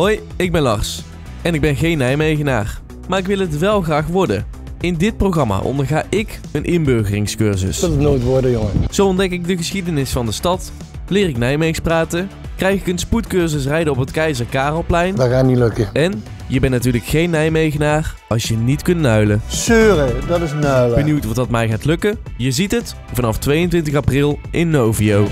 Hoi, ik ben Lars. En ik ben geen Nijmegenaar. Maar ik wil het wel graag worden. In dit programma onderga ik een inburgeringscursus. Dat het nooit worden, jongen. Zo ontdek ik de geschiedenis van de stad, leer ik Nijmeegs praten, krijg ik een spoedcursus rijden op het Keizer Karelplein. Dat gaat niet lukken. En je bent natuurlijk geen Nijmegenaar als je niet kunt nuilen. Zeuren, dat is nuilen. Benieuwd of dat mij gaat lukken? Je ziet het vanaf 22 april in Novio.